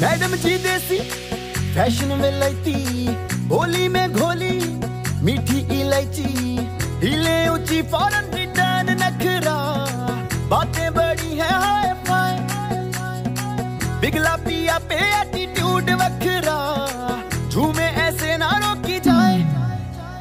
Madam जी देसी, fashion में विलायती होली में घोली, मीठी इलायची हिले ऊँची फॉरन रिटर्न नखरा। बातें बड़ी है, हाय, फाय बिगला पिया पे एटीट्यूड वखरा। झूमे ऐसे ना रोकी जाए।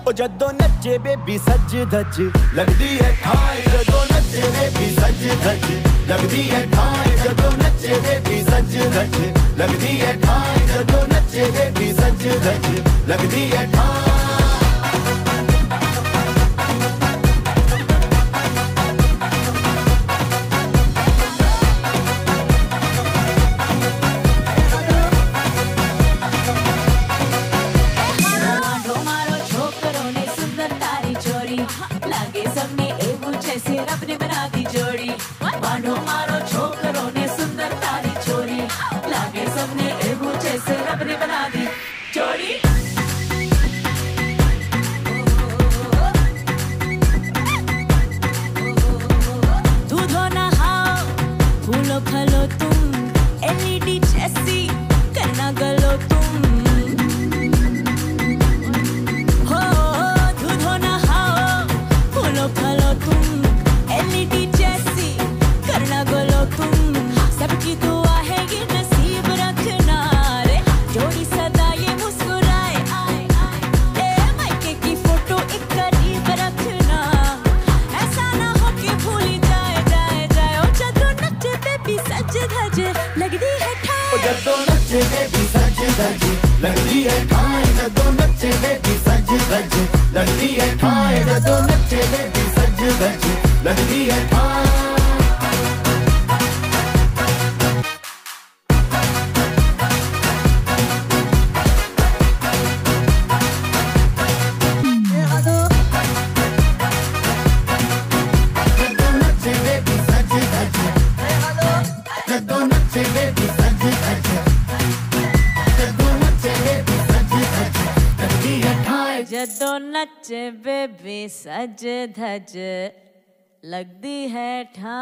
ओ जदों नच्चे बेबी सज धज। लगदी है ठाए, जदों नच्चे बेबी सज धज। लगदी है ठाए, जदों नच्चे बेबी सज धज। लगदी है ठाए जदों नच्चे बेबी सज धज लगदी है ठाए મારો મારો છોકરો ને સુંદર તારી જોડી લાગે સમને એવું છે સિરપ ને બનાતી જોડી મારો મારો છોકરો राग ने एक बना दी। जोड़ी दूधो नहाओ फूलो खलो तुम एलईडी जैसी। नच्चे बेबी, सज धज लगदी है ठाए जदों नच्चे बेबी, सज धज लगदी है ठाए जदों नच्चे बेबी, सज धज लगदी है ठाए जदों ਜਦੋਂ ਨੱਚੇ ਬੇਬੀ ਸਜ ਧਜ ਲੱਗਦੀ ਹੈ ਠਾਏ